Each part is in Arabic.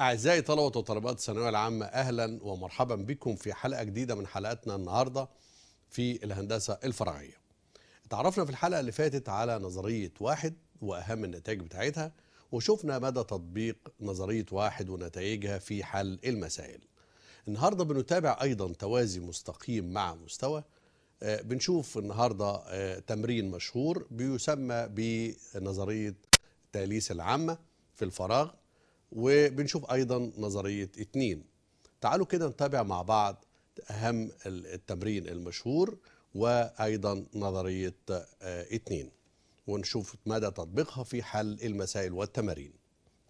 أعزائي طلبة وطالبات الثانوية العامة أهلا ومرحبا بكم في حلقة جديدة من حلقاتنا النهاردة في الهندسة الفراغية. اتعرفنا في الحلقة اللي فاتت على نظرية واحد وأهم النتائج بتاعتها وشفنا مدى تطبيق نظرية واحد ونتائجها في حل المسائل. النهاردة بنتابع أيضا توازي مستقيم مع مستوى. آه، بنشوف النهاردة آه، تمرين مشهور بيسمى بنظرية تاليس العامة في الفراغ. وبنشوف أيضا نظرية اتنين. تعالوا كده نتابع مع بعض أهم التمرين المشهور وأيضا نظرية آه، اتنين. ونشوف مدى تطبيقها في حل المسائل والتمارين.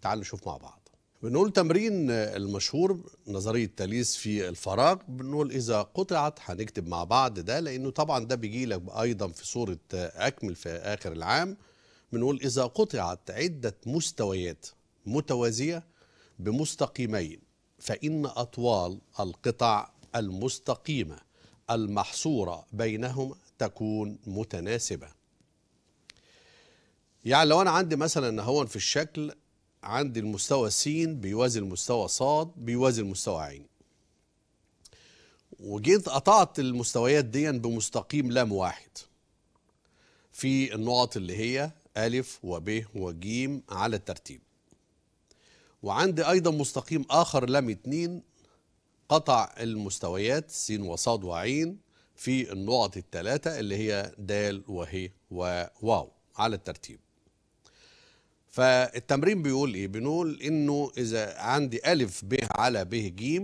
تعالوا نشوف مع بعض. بنقول تمرين آه، المشهور نظرية تاليس في الفراغ. بنقول إذا قطعت هنكتب مع بعض ده لأنه طبعا ده بيجي لك أيضا في صورة آه، أكمل في آخر العام. بنقول إذا قطعت عدة مستويات متوازية بمستقيمين فإن أطوال القطع المستقيمة المحصورة بينهما تكون متناسبة. يعني لو أنا عندي مثلا هون في الشكل عندي المستوى س بيوازي المستوى ص بيوازي المستوى ع وجيت قطعت المستويات دي بمستقيم لام واحد. في النقط اللي هي ألف وب وج على الترتيب. وعندي أيضا مستقيم آخر لم اتنين قطع المستويات س وصاد وعين في النقط الثلاثة اللي هي د وه وواو على الترتيب. فالتمرين بيقول إيه؟ بنقول إنه إذا عندي ألف ب على ب ج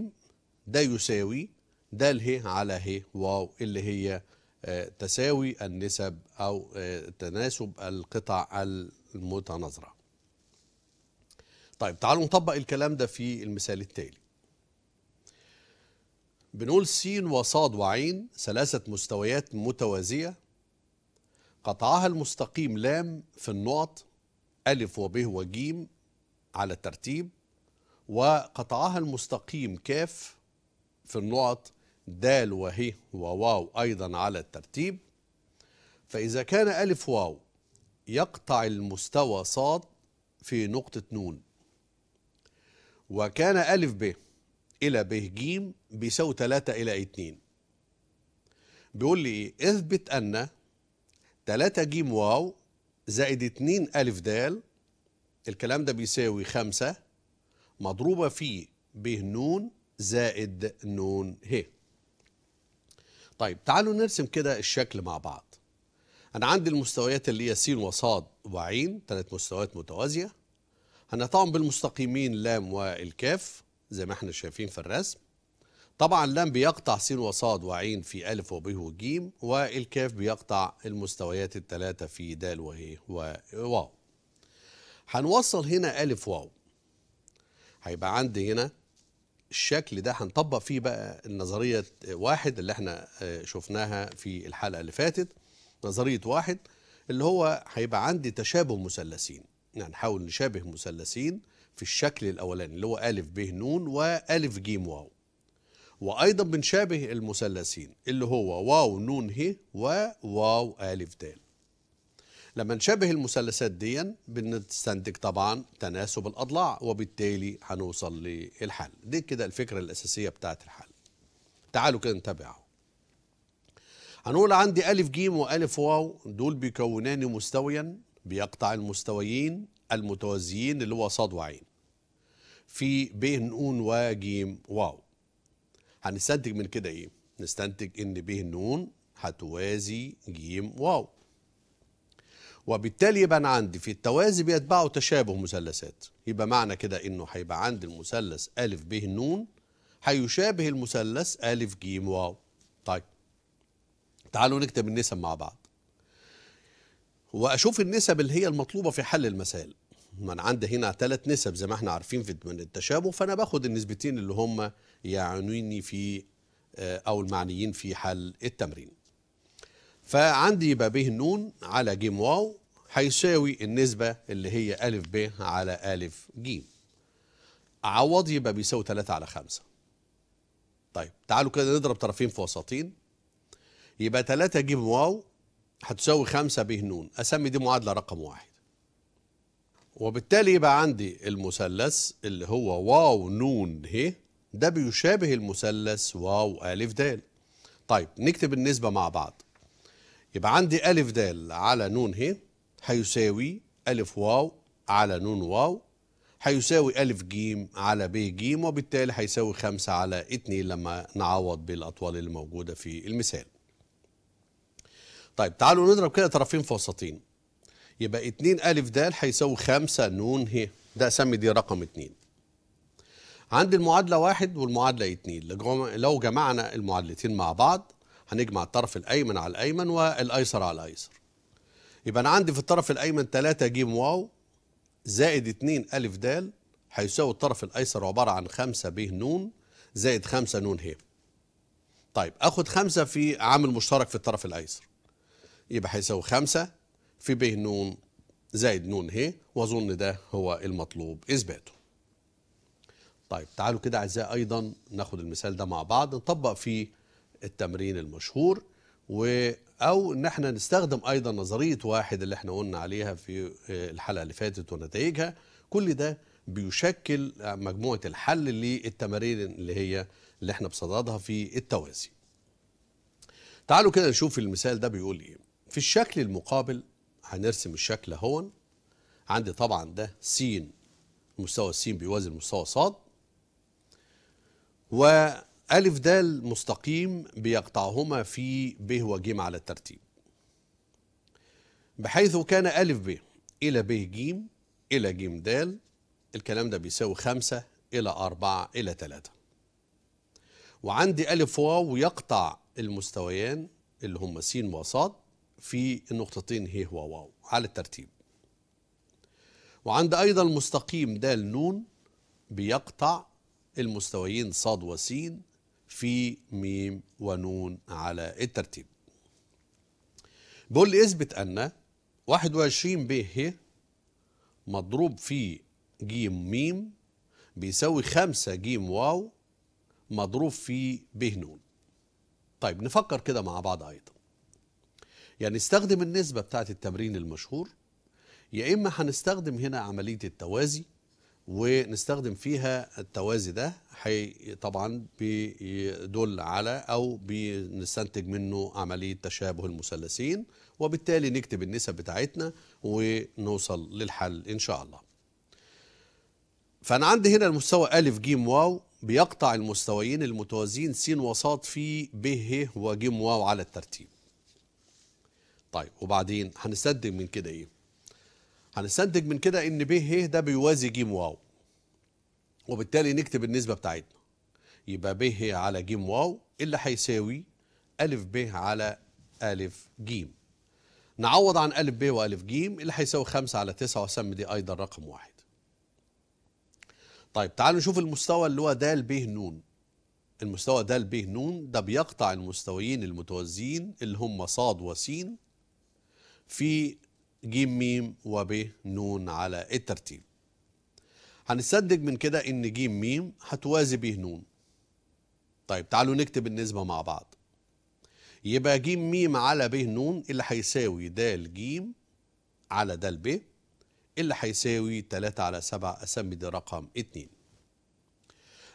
ده يساوي د ه على ه واو اللي هي آه، تساوي النسب أو آه، تناسب القطع المتناظرة. طيب تعالوا نطبق الكلام ده في المثال التالي. بنقول س وصاد وعين ثلاثة مستويات متوازية قطعها المستقيم لام في النقط ألف وب وج على الترتيب وقطعها المستقيم كاف في النقط د وه وواو أيضا على الترتيب. فإذا كان ألف واو يقطع المستوى صاد في نقطة نون وكان ألف ب إلى ب ج بيساوي 3 إلى 2 بيقول لي إيه؟ إثبت أن 3 ج واو زائد 2 ألف د الكلام ده بيساوي 5 مضروبة في ب ن زائد ن ه. طيب تعالوا نرسم كده الشكل مع بعض. أنا عندي المستويات اللي هي س وصاد وعين ثلاث مستويات متوازية. هنقطعهم بالمستقيمين لام والكاف زي ما إحنا شايفين في الرسم. طبعا لام بيقطع س وصاد وعين في ألف وب وج والكاف بيقطع المستويات الثلاثة في د وه وواو هنوصل هنا ألف واو. هيبقى عندي هنا الشكل ده هنطبق فيه بقى النظرية واحد اللي إحنا شفناها في الحلقة اللي فاتت. نظرية واحد اللي هو هيبقى عندي تشابه مثلثين. يعني نحاول نشابه مثلثين في الشكل الأولاني اللي هو ألف ب ن وألف ج واو وأيضا بنشابه المثلثين اللي هو واو ن ه وواو ألف د. لما نشابه المثلثات دي بنستنتج طبعا تناسب الأضلاع وبالتالي هنوصل للحل. دي كده الفكرة الأساسية بتاعت الحل. تعالوا كده نتابعه. هنقول عندي ألف ج وألف واو دول بيكونان مستويا بيقطع المستويين المتوازيين اللي هو صاد وعين. في ب ن وج واو. هنستنتج من كده إيه؟ نستنتج إن ب ن هتوازي ج واو. وبالتالي يبقى أنا عندي في التوازي بيتبعوا تشابه مثلثات. يبقى معنى كده إنه هيبقى عندي المثلث ا ب ن هيشابه المثلث ا ج واو. طيب تعالوا نكتب النسب مع بعض. وأشوف النسب اللي هي المطلوبة في حل المسائل. ما أنا عندي هنا ثلاث نسب زي ما إحنا عارفين في من التشابه فأنا باخد النسبتين اللي هم يعنوني في أو المعنيين في حل التمرين. فعندي يبقى ب ن على ج واو هيساوي النسبة اللي هي أ ب على أ ج. أعوض يبقى بيساوي 3 على 5 طيب تعالوا كده نضرب طرفين في وسطين يبقى 3 ج واو هتساوي 5 ب ن أسمي دي معادلة رقم واحد. وبالتالي يبقى عندي المثلث اللي هو واو نون ه ده بيشابه المثلث واو ألف د طيب نكتب النسبة مع بعض. يبقى عندي ألف د على نون ه هيساوي ألف واو على نون واو هيساوي ألف جيم على ب جيم وبالتالي هيساوي خمسة على اتنين لما نعوض بالأطوال اللي موجودة في المثال. طيب تعالوا نضرب كده طرفين في وسطين يبقى اتنين ألف د هيساوي خمسة نون ه. ده أسمي دي رقم اتنين. عندي المعادلة واحد والمعادلة اتنين. لجم- لو جمعنا المعادلتين مع بعض هنجمع الطرف الأيمن على الأيمن والأيسر على الأيسر. يبقى أنا عندي في الطرف الأيمن 3 ج واو. زائد 2 ألف د هيساوي الطرف الأيسر عبارة عن 5 ب ن زائد 5 ن ه. طيب آخد 5 في عامل مشترك في الطرف الأيسر. يبقى هيساوي 5 في ب ن زائد ن ه وأظن ده هو المطلوب إثباته. طيب تعالوا كده أعزائي أيضا ناخد المثال ده مع بعض نطبق فيه التمرين المشهور و أو ان إحنا نستخدم أيضا نظرية واحد اللي إحنا قلنا عليها في الحلقة اللي فاتت ونتائجها. كل ده بيشكل مجموعة الحل للتمارين اللي هي اللي إحنا بصددها في التوازي. تعالوا كده نشوف المثال ده بيقول إيه. في الشكل المقابل هنرسم الشكل هون. عندي طبعا ده س مستوى السين بيوازي المستوى صاد. وألف د مستقيم بيقطعهما في ب وج على الترتيب. بحيث كان ألف ب إلى ب ج إلى ج د الكلام ده بيساوي خمسة إلى أربعة إلى ثلاثة وعندي ألف واو يقطع المستويان اللي هم س وصاد. في النقطتين ه وواو على الترتيب. وعند أيضا مستقيم د ن بيقطع المستويين صاد وسين في ميم ونون على الترتيب. بيقول لي إثبت أن 21 ب ه مضروب في ج ميم بيساوي 5 ج واو مضروب في ب ن طيب نفكر كده مع بعض أيضا. يعني نستخدم النسبة بتاعت التمرين المشهور يا إما هنستخدم هنا عملية التوازي ونستخدم فيها التوازي ده حي طبعا بيدل على أو بنستنتج منه عملية تشابه المثلثين وبالتالي نكتب النسب بتاعتنا ونوصل للحل إن شاء الله. فأنا عندي هنا المستوى ا ج واو بيقطع المستويين المتوازيين س وصاد في ب ه وج واو على الترتيب. طيب وبعدين هنستنتج من كده إيه؟ هنستنتج من كده إن ب ه ده بيوازي ج واو. وبالتالي نكتب النسبة بتاعتنا. يبقى ب ه على ج واو اللي هيساوي أ ب على أ ج نعوض عن أ ب وأ ج اللي هيساوي 5 على 9 وأسمي دي أيضا رقم واحد. طيب تعالوا نشوف المستوى اللي هو د ب ن المستوى د ب ن ده بيقطع المستويين المتوازيين اللي هم صاد وس في ج م وب ن على الترتيب. هنستنتج من كده إن ج م هتوازي ب ن طيب تعالوا نكتب النسبة مع بعض. يبقى ج م على ب ن اللي هيساوي د ج على د ب اللي هيساوي 3 على 7 أسمي ده رقم 2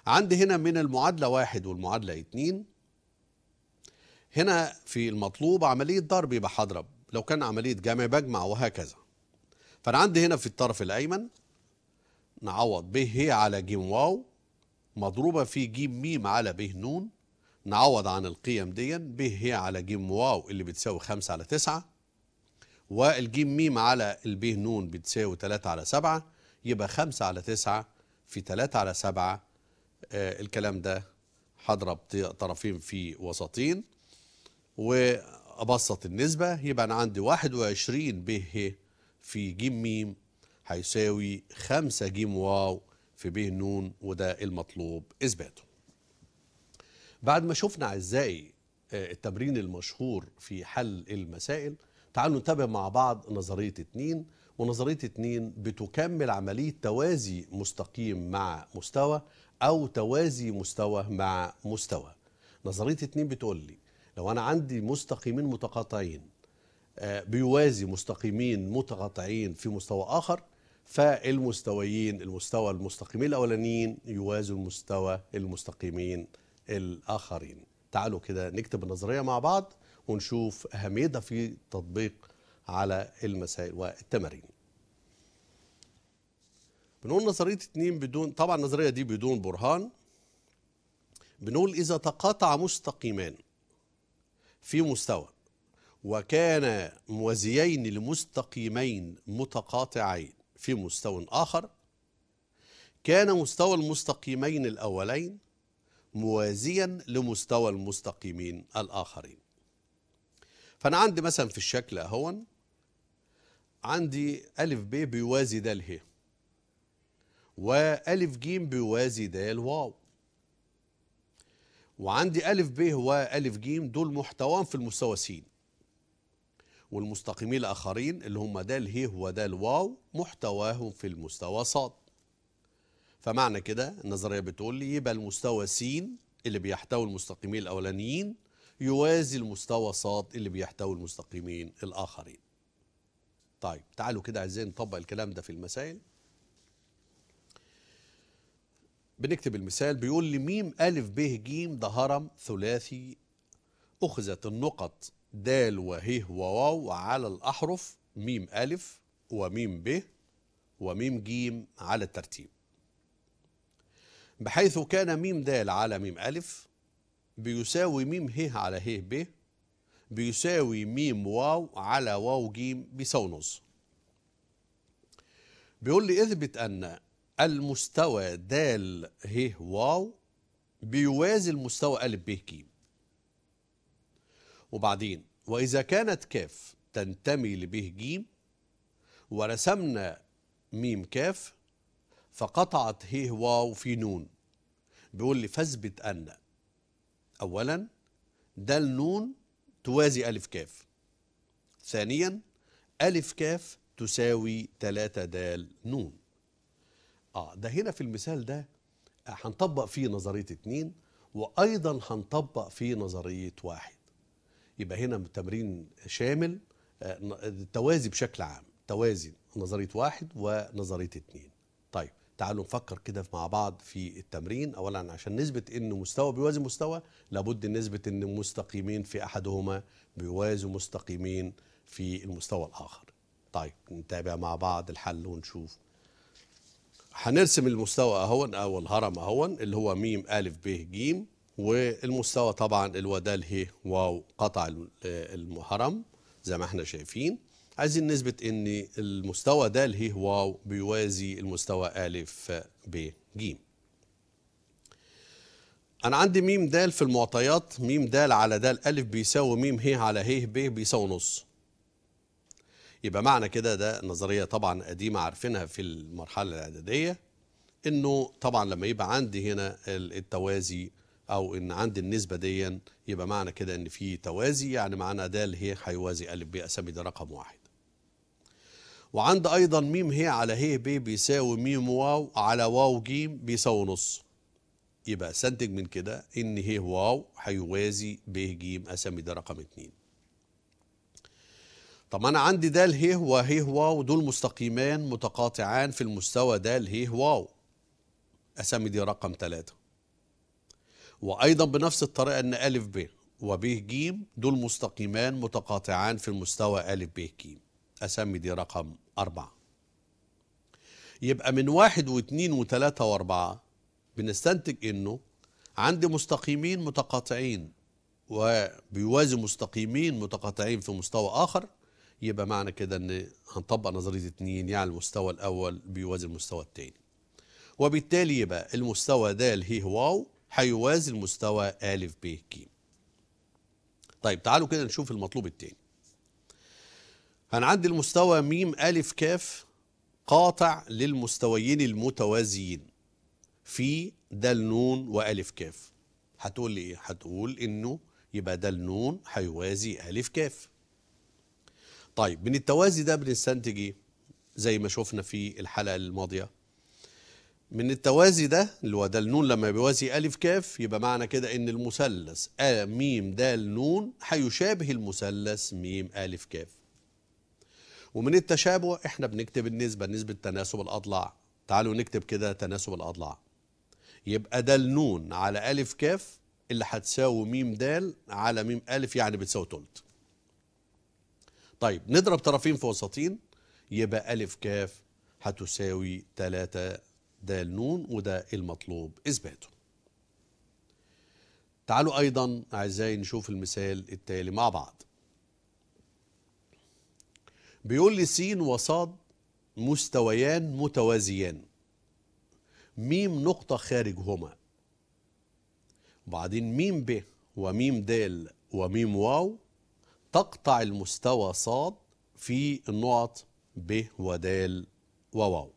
عندي هنا من المعادلة واحد والمعادلة اتنين. هنا في المطلوب عملية ضرب يبقى هضرب لو كان عملية جمع بجمع وهكذا. فأنا عندي هنا في الطرف الأيمن نعوض ب ه على ج واو مضروبة في ج م على ب ن نعوض عن القيم دي ب ه على ج واو اللي بتساوي 5 على 9 والج م على الب ن بتساوي 3 على 7 يبقى 5 على 9 في 3 على 7 آه الكلام ده هضرب طرفين في وسطين. وأبسط النسبة يبقى أنا عندي 21 ب ه في ج م هيساوي 5 ج واو في ب ن وده المطلوب إثباته. بعد ما شفنا أعزائي التمرين المشهور في حل المسائل تعالوا نتابع مع بعض نظرية اتنين ونظرية اتنين بتكمل عملية توازي مستقيم مع مستوى أو توازي مستوى مع مستوى نظرية اتنين بتقول لي لو أنا عندي مستقيمين متقاطعين بيوازي مستقيمين متقاطعين في مستوى آخر فالمستويين المستوى المستقيمين الأولانيين يوازوا المستوى المستقيمين الآخرين. تعالوا كده نكتب النظرية مع بعض ونشوف أهميتها في تطبيق على المسائل والتمارين. بنقول نظرية اتنين بدون طبعا النظرية دي بدون برهان. بنقول إذا تقاطع مستقيمان في مستوى. وكان موازيين لمستقيمين متقاطعين في مستوى آخر. كان مستوى المستقيمين الأولين موازيا لمستوى المستقيمين الآخرين. فأنا عندي مثلا في الشكل أهون عندي ألف ب بيوازي د ه وألف ج بيوازي د واو. وعندي ألف ب وألف ج دول محتوان في المستوى س. والمستقيمين الآخرين اللي هم د ه ود واو محتواهم في المستوى ص. فمعنى كده النظرية بتقول لي يبقى المستوى س اللي بيحتوي المستقيمين الأولانيين يوازي المستوى ص اللي بيحتوي المستقيمين الآخرين. طيب تعالوا كده عايزين نطبق الكلام ده في المسائل. بنكتب المثال بيقول لي ميم ألف ب ج ده هرم ثلاثي أخذت النقط د وه وواو على الأحرف ميم ألف وميم ب وميم ج على الترتيب. بحيث كان ميم د على ميم ألف بيساوي ميم ه على ه ب بيساوي ميم واو على واو ج بيساوي نص بيقول لي اثبت أن المستوى د ه واو بيوازي المستوى أ ب ج وبعدين وإذا كانت كاف تنتمي لب ج ورسمنا ميم كاف فقطعت ه واو في نون. بيقول لي فاثبت أن. أولا د نون توازي ألف كاف. ثانيا ألف كاف تساوي 3 د نون. آه ده هنا في المثال ده هنطبق فيه نظرية اتنين وأيضا هنطبق فيه نظرية واحد. يبقى هنا تمرين شامل آه، التوازي بشكل عام توازي نظرية واحد ونظرية اتنين. طيب تعالوا نفكر كده مع بعض في التمرين. اولا عشان نثبت إن مستوى بيوازي مستوى لابد نثبت إن مستقيمين في أحدهما بيوازوا مستقيمين في المستوى الآخر. طيب نتابع مع بعض الحل ونشوف. هنرسم المستوى أهون أو الهرم أهون اللي هو ميم ألف ب ج والمستوى طبعا د ه واو قطع ال- الهرم زي ما إحنا شايفين. عايزين نثبت إن المستوى د ه واو بيوازي المستوى ألف ب ج. أنا عندي ميم د في المعطيات ميم د على د ألف بيساوي ميم ه على ه ب بيساوي نص. يبقى معنى كده ده نظرية طبعا قديمة عارفينها في المرحلة الإعدادية إنه طبعا لما يبقى عندي هنا ال- التوازي أو إن عندي النسبة دي يبقى معنى كده إن في توازي يعني معنى د ه هيوازي ا ب أسمي ده رقم واحد. وعند أيضا ميم ه على ه ب بيساوي ميم واو على واو ج بيساوي نص. يبقى استنتج من كده إن ه واو هيوازي ب ج أسمي ده رقم اتنين. طب أنا عندي د ه وه واو دول مستقيمان متقاطعان في المستوى د ه واو. اسمي دي رقم ثلاثة وأيضا بنفس الطريقة إن ا ب وب ج دول مستقيمان متقاطعان في المستوى ا ب ج. اسمي دي رقم أربعة. يبقى من واحد واثنين وثلاثة وأربعة بنستنتج إنه عندي مستقيمين متقاطعين وبيوازي مستقيمين متقاطعين في مستوى آخر يبقى معنى كده إن هنطبق نظرية اتنين يعني المستوى الأول بيوازي المستوى التاني. وبالتالي يبقى المستوى د ه واو هيوازي المستوى أ ب ج طيب تعالوا كده نشوف المطلوب التاني. أنا عندي المستوى ميم ألف كاف قاطع للمستويين المتوازيين. في د نون وألف كاف. هتقول لي إيه؟ هتقول إنه يبقى د نون هيوازي ألف كاف. طيب من التوازي ده بنستنتج إيه؟ زي ما شفنا في الحلقة الماضية. من التوازي ده اللي هو د نون لما بيوازي ألف كاف يبقى معنى كده إن المثلث أ ميم د نون هيشابه المثلث ميم ألف كاف. ومن التشابه إحنا بنكتب النسبة نسبة تناسب الأضلاع. تعالوا نكتب كده تناسب الأضلاع. يبقى د نون على ألف كاف اللي هتساوي ميم د على ميم ألف يعني بتساوي تلت. طيب نضرب طرفين في وسطين. يبقى ألف كاف هتساوي 3 د نون وده المطلوب إثباته. تعالوا أيضا أعزائي نشوف المثال التالي مع بعض. بيقول لي س وصاد مستويان متوازيان. ميم نقطة خارجهما. وبعدين ميم ب وميم د وميم واو. تقطع المستوى صاد في النقط ب ودال وواو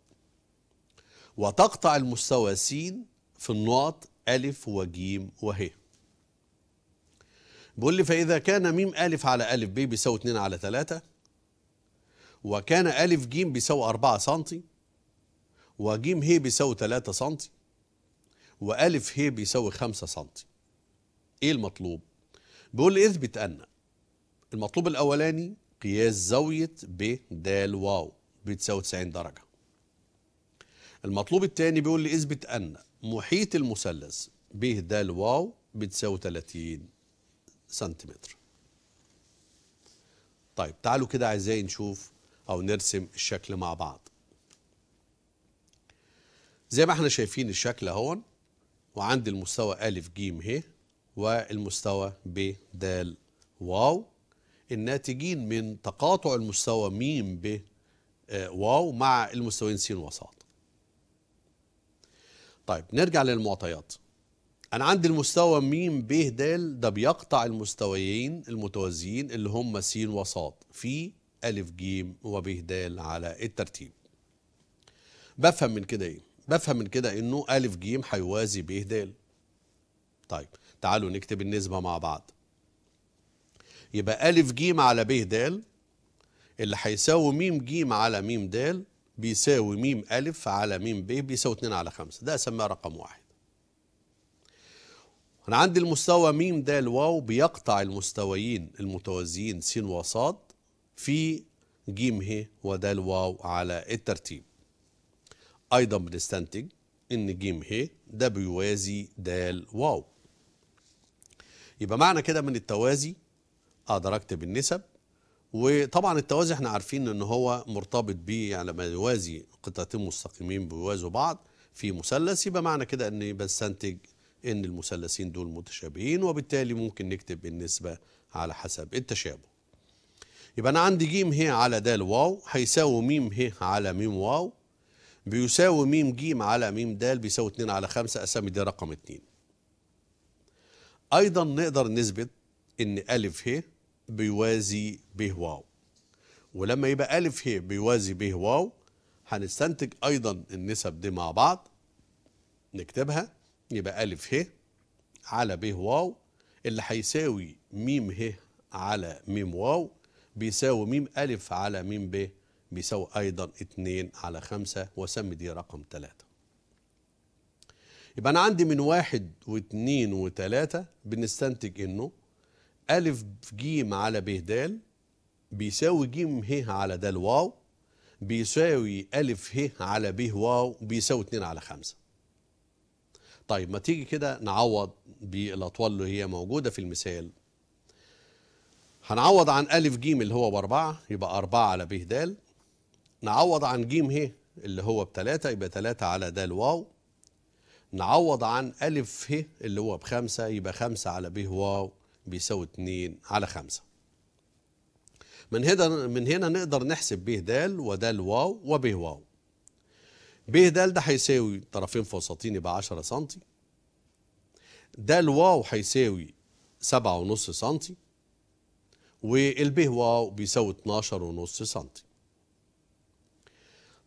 وتقطع المستوى س في النقط ألف وجيم وه. بيقول لي فإذا كان ميم ألف على ألف ب بيساوي 2 على 3 وكان ألف جيم بيساوي 4 سنتي. وجيم ه بيساوي 3 سنتي. وألف ه بيساوي 5 سنتي. إيه المطلوب؟ بيقول لي اثبت أن المطلوب الأولاني قياس زاوية ب د واو بتساوي 90 درجة. المطلوب الثاني بيقول لي اثبت أن محيط المثلث ب د واو بتساوي 30 سنتيمتر. طيب تعالوا كده اعزائي نشوف أو نرسم الشكل مع بعض. زي ما إحنا شايفين الشكل أهو وعندي المستوى ألف جيم ه والمستوى ب د واو الناتجين من تقاطع المستوى ميم ب آه، واو مع المستويين س وصاد طيب نرجع للمعطيات. أنا عندي المستوى ميم ب د ده بيقطع المستويين المتوازيين اللي هم س وصاد في ألف جيم وب د على الترتيب. بفهم من كده إيه؟ بفهم من كده إنه ألف جيم هيوازي ب د طيب تعالوا نكتب النسبة مع بعض. يبقى ألف جيم على ب د اللي هيساوي ميم جيم على ميم د بيساوي ميم ألف على ميم ب بيساوي 2 على 5 ده أسميه رقم واحد. أنا عندي المستوى ميم د واو بيقطع المستويين المتوازيين س وصاد في جيم ه ودال واو على الترتيب. أيضا بنستنتج إن جيم ه ده بيوازي دال واو. يبقى معنى كده من التوازي أقدر أكتب النسب. وطبعا التوازي إحنا عارفين إن هو مرتبط بيه يعني لما يوازي قطعتين مستقيمين بيوازوا بعض في مثلث يبقى معنى كده إني بستنتج إن المثلثين دول متشابهين وبالتالي ممكن نكتب النسبة على حسب التشابه. يبقى أنا عندي جيم ه على د واو هيساوي ميم ه على ميم واو. بيساوي ميم جيم على ميم د بيساوي 2 على 5 اسمي دي رقم 2 أيضا نقدر نثبت إن ألف ه بيوازي ب واو. ولما يبقى ألف ه بيوازي ب واو هنستنتج أيضا النسب دي مع بعض. نكتبها. يبقى ألف ه على ب واو. اللي هيساوي ميم ه على ميم واو بيساوي ميم ألف على ميم ب بيساوي أيضا 2 على 5 وسمي دي رقم 3 يبقى أنا عندي من واحد واثنين وثلاثة بنستنتج إنه ألف جيم على ب د بيساوي جيم ه على د واو بيساوي ألف ه على ب واو بيساوي 2 على 5 طيب ما تيجي كده نعوض بالأطوال اللي هي موجودة في المثال. هنعوض عن ألف جيم اللي هو بأربعة يبقى أربعة على ب د نعوض عن جيم ه اللي هو بتلاتة يبقى تلاتة على د واو. نعوض عن ألف ه اللي هو بخمسة يبقى خمسة على ب واو. بيساوي اتنين على خمسة. من هنا من هنا نقدر نحسب ب د ود واو وب واو. ب د ده هيساوي طرفين في وسطين يبقى 10 سم د واو هيساوي سبعة ونص سنتي. والب واو بيساوي 12 ونص سنتي.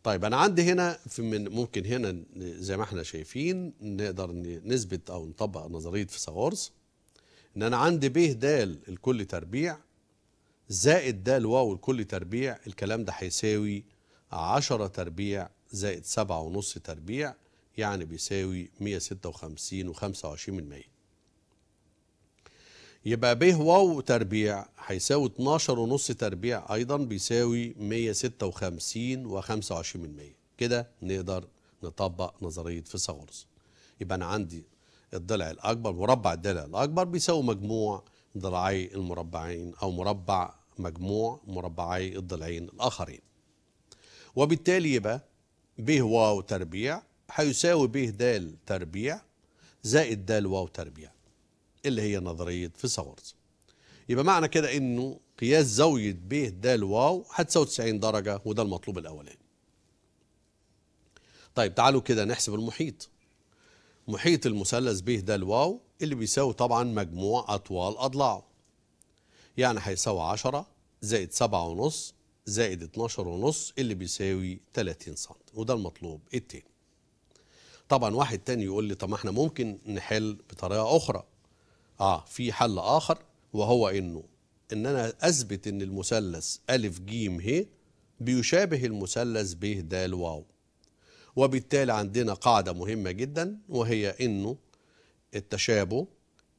طيب أنا عندي هنا في من ممكن هنا زي ما إحنا شايفين نقدر نثبت أو نطبق نظرية فيثاغورس. إن أنا عندي ب د الكل تربيع زائد د واو الكل تربيع الكلام ده هيساوي 10 تربيع زائد سبعة ونص تربيع يعني بيساوي 156 و25 من 100 يبقى ب واو تربيع هيساوي 12 ونص تربيع أيضا بيساوي 156 و25 من 100 كده نقدر نطبق نظرية فيثاغورس. يبقى أنا عندي الضلع الأكبر مربع الضلع الأكبر بيساوي مجموع ضلعي المربعين أو مربع مجموع مربعي الضلعين الآخرين. وبالتالي يبقى ب واو تربيع هيساوي ب د تربيع زائد د واو تربيع اللي هي نظرية فيثاغورس. يبقى معنى كده إنه قياس زاوية ب د واو هتساوي 90 درجة وده المطلوب الأولاني. طيب تعالوا كده نحسب المحيط. محيط المثلث ب د واو اللي بيساوي طبعا مجموع أطوال أضلاعه. يعني هيساوي 10 زائد 7 ونص زائد 12 ونص اللي بيساوي 30 سم وده المطلوب التاني. طبعا واحد تاني يقول لي طب ما إحنا ممكن نحل بطريقة أخرى. آه في حل آخر وهو إنه إن أنا أثبت إن المثلث ا ج ه بيشابه المثلث ب د واو وبالتالي عندنا قاعدة مهمة جدا وهي إنه التشابه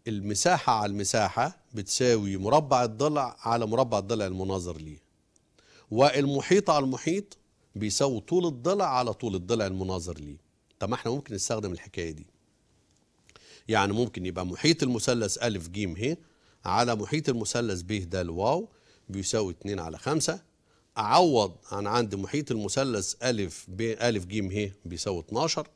المساحة على المساحة بتساوي مربع الضلع على مربع الضلع المناظر ليه. والمحيط على المحيط بيساوي طول الضلع على طول الضلع المناظر ليه. طب ما إحنا ممكن نستخدم الحكاية دي. يعني ممكن يبقى محيط المثلث ا ج ه على محيط المثلث ب د واو بيساوي 2 على 5 أعوض عن عند محيط المثلث ا ب ا ج ه بيساوي 12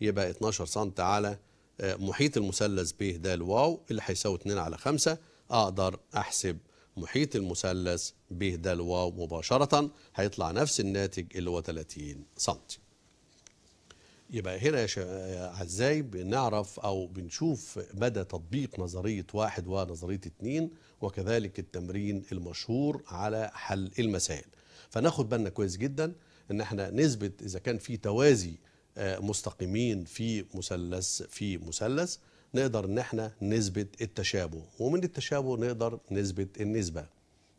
يبقى 12 سم على محيط المثلث ب د واو اللي هيساوي 2 على 5 أقدر أحسب محيط المثلث ب د واو مباشرة هيطلع نفس الناتج اللي هو 30 سم يبقى هنا يا شا- اعزائي بنعرف أو بنشوف مدى تطبيق نظرية واحد ونظرية اتنين وكذلك التمرين المشهور على حل المسائل. فناخد بالنا كويس جدا إن إحنا نثبت إذا كان في توازي آه، مستقيمين في مثلث في مثلث نقدر إن إحنا نثبت التشابه. ومن التشابه نقدر نثبت النسبة.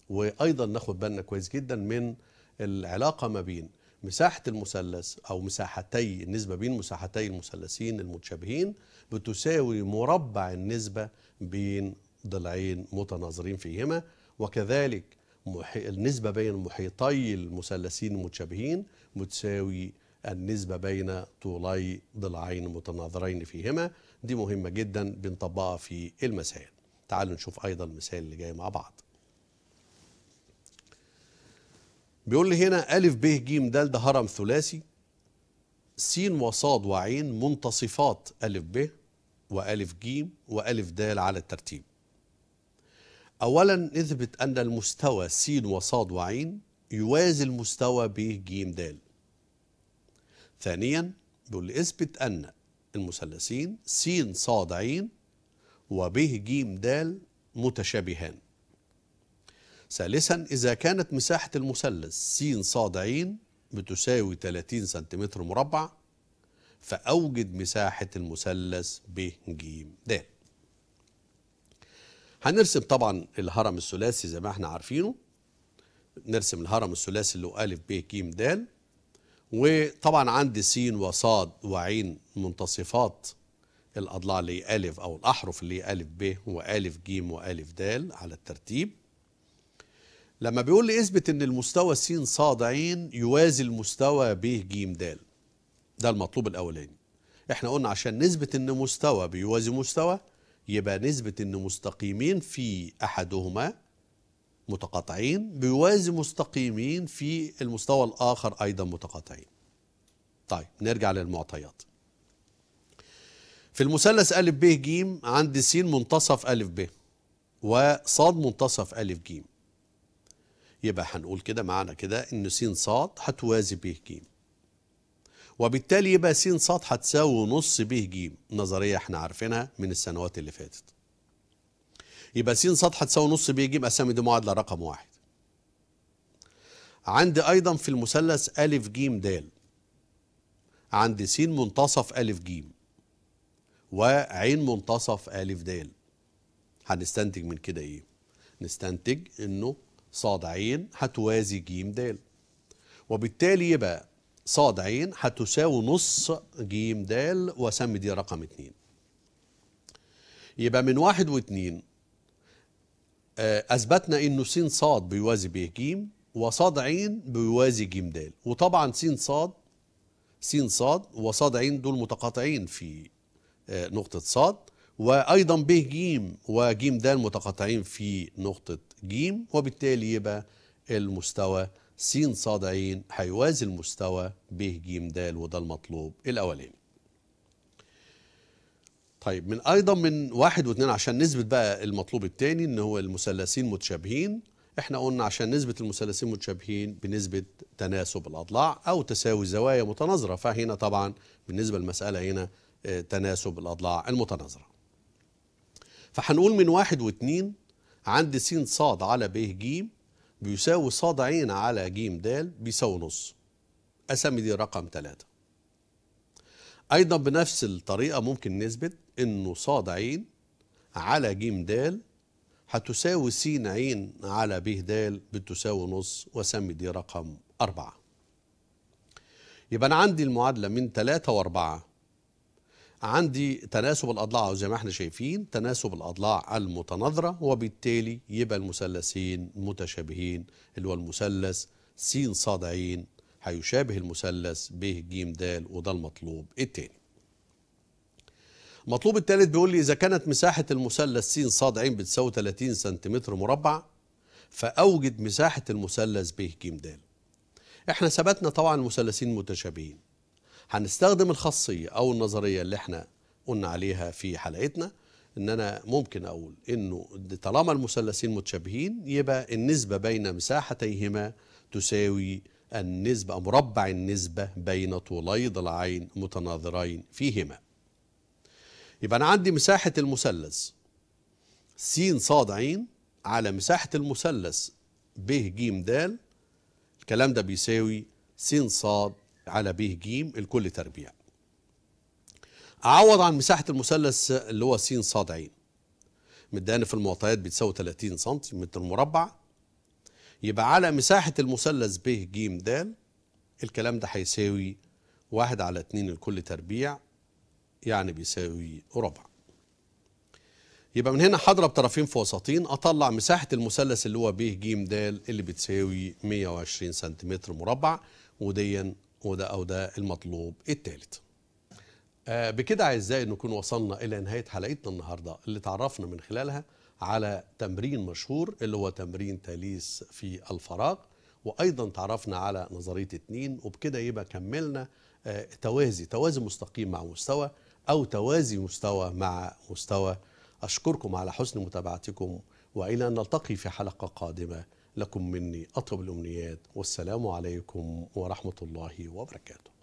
وأيضا ناخد بالنا كويس جدا من العلاقة ما بين مساحة المثلث أو مساحتي النسبة بين مساحتي المثلثين المتشابهين بتساوي مربع النسبة بين ضلعين متناظرين فيهما وكذلك محي... النسبة بين محيطي المثلثين المتشابهين بتساوي النسبة بين طولي ضلعين متناظرين فيهما. دي مهمة جدا بنطبقها في المسائل. تعالوا نشوف أيضا المثال اللي جاي مع بعض. بيقول لي هنا ألف ب ج د ده هرم ثلاثي س وصاد وعين منتصفات ألف ب وألف ج وألف د على الترتيب. أولا نثبت أن المستوى س وصاد وعين يوازي المستوى ب ج د ثانيا بيقول لي اثبت أن المثلثين س صاد عين وب ج د متشابهان. ثالثا إذا كانت مساحة المثلث س صاد عين بتساوي 30 سنتيمتر مربع فأوجد مساحة المثلث ب ج د هنرسم طبعا الهرم الثلاثي زي ما إحنا عارفينه. نرسم الهرم الثلاثي اللي هو أ ب ج د وطبعا عندي س وصاد وعين منتصفات الأضلاع اللي هي ألف أو الأحرف اللي هي ألف ب وألف ج وألف د على الترتيب. لما بيقول لي اثبت إن المستوى س صاد عين يوازي المستوى ب ج د ده المطلوب الأولاني. إحنا قلنا عشان نثبت إن مستوى بيوازي مستوى يبقى نثبت إن مستقيمين في أحدهما متقاطعين بيوازي مستقيمين في المستوى الآخر أيضا متقاطعين. طيب نرجع للمعطيات. في المثلث ا ب ج عندي س منتصف ا ب وصاد منتصف ا ج يبقى هنقول كده معنى كده إن س ص هتوازي ب ج وبالتالي يبقى س ص هتساوي نص ب ج نظرية إحنا عارفينها من السنوات اللي فاتت. يبقى س ص هتساوي نص ب ج أسامي دي معادلة رقم واحد. عندي أيضا في المثلث ا ج د عندي س منتصف ا ج وعين منتصف ا د هنستنتج من كده إيه؟ نستنتج إنه صاد عين هتوازي ج د وبالتالي يبقى صاد عين هتساوي نص ج د وأسمي دي رقم اتنين. يبقى من واحد واتنين آه، أثبتنا إنه س ص بيوازي ب ج وصاد ع بيوازي ج د وطبعا س ص س ص وصاد ع دول متقاطعين في آه، نقطة صاد وأيضا ب ج وج د متقاطعين في نقطة ج وبالتالي يبقى المستوى س ص ع هيوازي المستوى ب ج د وده المطلوب الأولاني. طيب من أيضا من واحد واثنين عشان نثبت بقى المطلوب الثاني إن هو المثلثين متشابهين. إحنا قلنا عشان نثبت المثلثين متشابهين بنسبة تناسب الأضلاع أو تساوي زوايا متناظرة. فهنا طبعا بالنسبة للمسألة هنا آه، تناسب الأضلاع المتناظرة. فهنقول من واحد واثنين عندي س ص على ب ج بيساوي ص ع على ج د بيساوي نص. أسمي دي رقم ثلاثة أيضا بنفس الطريقة ممكن نثبت إنه ص ع على ج د هتساوي س ع على ب د بتساوي نص وسمي دي رقم أربعة. يبقى أنا عندي المعادلة من ثلاثة وأربعة. عندي تناسب الأضلاع زي ما إحنا شايفين تناسب الأضلاع المتناظرة وبالتالي يبقى المثلثين متشابهين اللي هو المثلث س ص ع هيشابه المثلث ب ج د وده المطلوب الثاني المطلوب الثالث بيقول لي إذا كانت مساحة المثلث س ص ع بتساوي 30 سنتيمتر مربع فأوجد مساحة المثلث ب ج د إحنا ثبتنا طبعا المثلثين متشابهين. هنستخدم الخاصية أو النظرية اللي إحنا قلنا عليها في حلقتنا إن أنا ممكن أقول إنه طالما المثلثين متشابهين يبقى النسبة بين مساحتيهما تساوي النسبة مربع النسبة بين طولي ضلعين متناظرين فيهما. يبقى أنا عندي مساحة المثلث س ص ع على مساحة المثلث ب ج د الكلام ده بيساوي س ص على ب ج الكل تربيع. أعوض عن مساحة المثلث اللي هو س ص ع مداني في المعطيات بتساوي 30 سنتيمتر مربع. يبقى على مساحة المثلث ب ج د الكلام ده هيساوي واحد على اتنين الكل تربيع يعني بيساوي ربع. يبقى من هنا هضرب طرفين في وسطين أطلع مساحة المثلث اللي هو ب ج د اللي بتساوي 120 سنتيمتر مربع وديا وده أو ده المطلوب الثالث آه بكده أعزائي نكون وصلنا إلى نهاية حلقتنا النهارده اللي تعرفنا من خلالها على تمرين مشهور اللي هو تمرين تاليس في الفراغ وأيضا تعرفنا على نظرية اتنين وبكده يبقى كملنا آه توازي توازي مستقيم مع مستوى أو توازي مستوى مع مستوى. أشكركم على حسن متابعتكم وإلى أن نلتقي في حلقة قادمة. لكم مني أطيب الأمنيات والسلام عليكم ورحمة الله وبركاته.